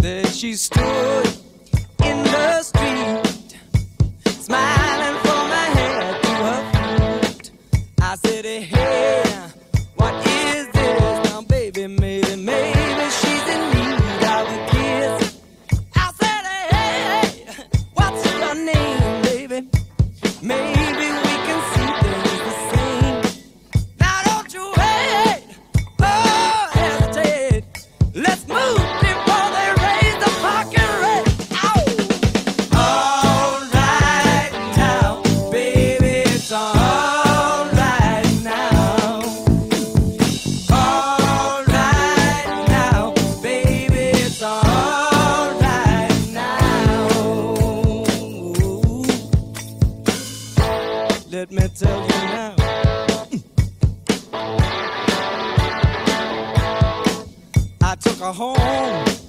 There she stood in the street, smiling from her head to her feet. I said, hey. let me tell you now. I took her home.